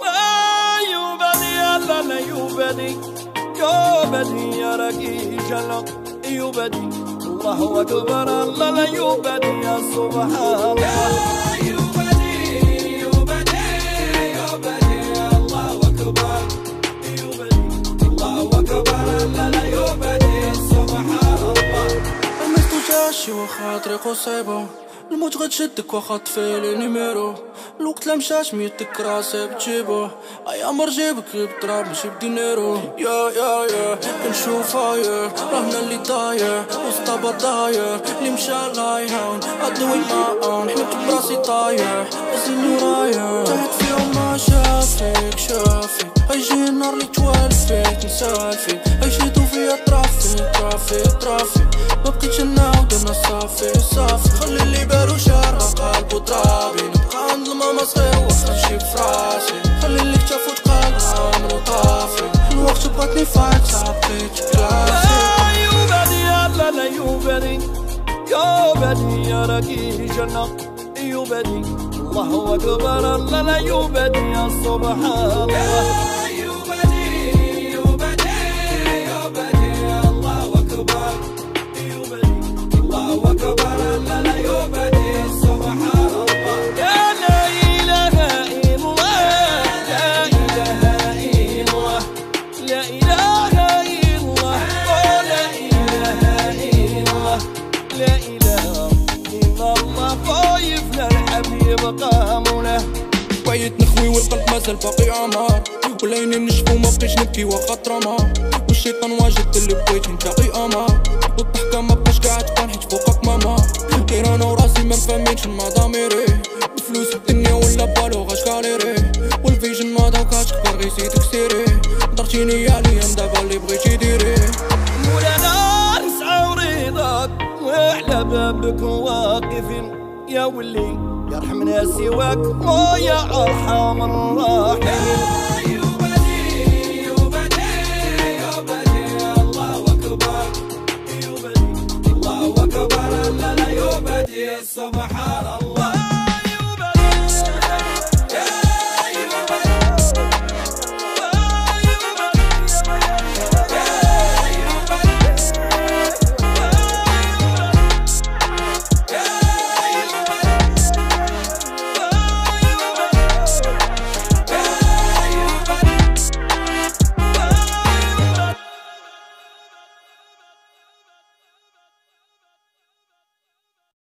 لا يوبدي يوبدي يا رقي جلق يوبدي الله أكبر الله لا يوبدي يا سبحان الله. وخاطري قصيبة. الموت غتشدك واخا طفيلي نيميرو الوقت لا مشاش ميتك راسي بتجيبو أيام رجيبك بالتراب ماشي بدينيرو يا يا يا كنشوفها يا راهنا اللي داير وسط بداير اللي مشى لا يهون ادوي معاون حملت براسي طاير وزني ورايا تحت فيهم ما شافك شافك هيجي النار اللي توالفك نسالفك هيشيتو فيا ترافيك ترافيك ترافيك ما بقيتش نعاود أنا صافي صافي صغير نجيب فراسي خلي اللي كتافو تقال عمرو طافي. الوقت بغاتني فايق صعبتك كلاسي يوبدي لا لا يوبدي يوبدي يا رقي جنة. يوبدي الله أكبر الله لا يوبدي يا سبحان الله. نخوي والقلب مازال باقي عمار وليني نشفو ما بقيتش نبكي واخا ترمى والشيطان واجد اللي بغيت نتلاقي أمار. والضحكة ما بقاش قاعد تبان حيت فوقك ماما غير أنا وراسي ما مفهمينش مع ضميري الفلوس الدنيا ولا بالو غاش كاليري والفيجن ما داوكاش كبر غي سيتك سيري درتيني عليا دابا اللي بغيتي ديري مولانا نسعى ورضاك وعلى بابك واقفين يا ولي يرحمنا سواك ويا ارحم الراحمين سبحان الله